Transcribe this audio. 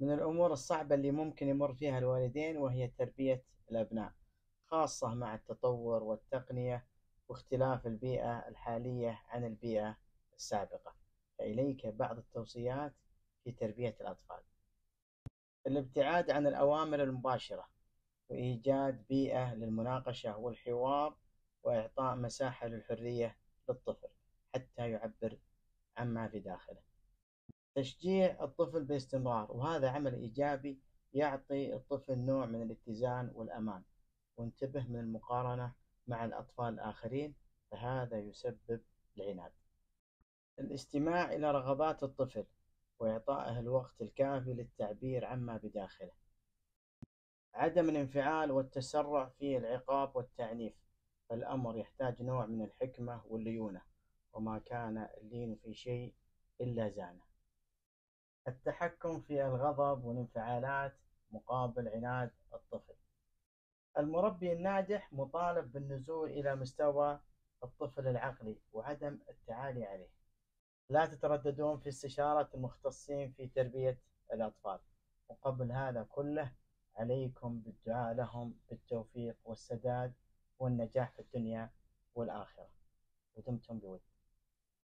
من الأمور الصعبة اللي ممكن يمر فيها الوالدين وهي تربية الأبناء خاصة مع التطور والتقنية واختلاف البيئة الحالية عن البيئة السابقة. فإليك بعض التوصيات في تربية الأطفال. الابتعاد عن الأوامر المباشرة وإيجاد بيئة للمناقشة والحوار وإعطاء مساحة للحرية للطفل حتى يعبر عما في داخله. تشجيع الطفل باستمرار وهذا عمل إيجابي يعطي الطفل نوع من الاتزان والأمان. وانتبه من المقارنة مع الأطفال الآخرين فهذا يسبب العناد. الاستماع إلى رغبات الطفل وإعطائه الوقت الكافي للتعبير عما بداخله. عدم الانفعال والتسرع في العقاب والتعنيف فالأمر يحتاج نوع من الحكمة والليونة وما كان اللين في شيء إلا زانه. التحكم في الغضب والانفعالات مقابل عناد الطفل. المربي الناجح مطالب بالنزول إلى مستوى الطفل العقلي وعدم التعالي عليه. لا تترددون في استشارة المختصين في تربية الأطفال. وقبل هذا كله عليكم بالدعاء لهم بالتوفيق والسداد والنجاح في الدنيا والآخرة. ودمتم بود